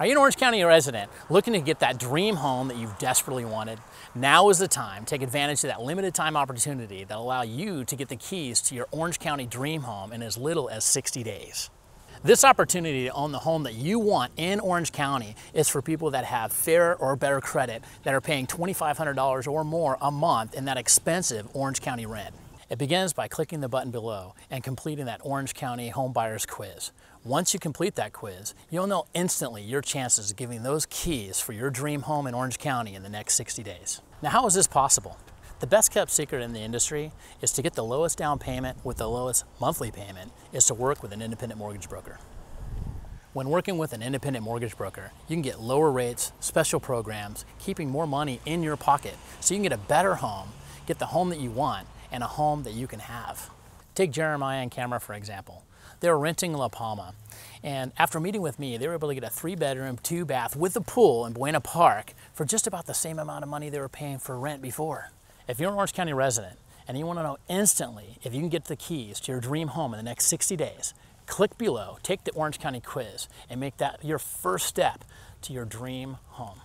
Are you an Orange County resident looking to get that dream home that you've desperately wanted? Now is the time. Take advantage of that limited time opportunity that allow you to get the keys to your Orange County dream home in as little as 60 days. This opportunity to own the home that you want in Orange County is for people that have fair or better credit that are paying $2,500 or more a month in that expensive Orange County rent. It begins by clicking the button below and completing that Orange County Home Buyers Quiz. Once you complete that quiz, you'll know instantly your chances of getting those keys for your dream home in Orange County in the next 60 days. Now, how is this possible? The best kept secret in the industry is to get the lowest down payment with the lowest monthly payment is to work with an independent mortgage broker. When working with an independent mortgage broker, you can get lower rates, special programs, keeping more money in your pocket so you can get a better home, get the home that you want, and a home that you can have. Take Jeremiah and Camera for example. They were renting La Palma, and after meeting with me, they were able to get a three bedroom, two bath with a pool in Buena Park for just about the same amount of money they were paying for rent before. If you're an Orange County resident and you want to know instantly if you can get the keys to your dream home in the next 60 days, click below, take the Orange County quiz, and make that your first step to your dream home.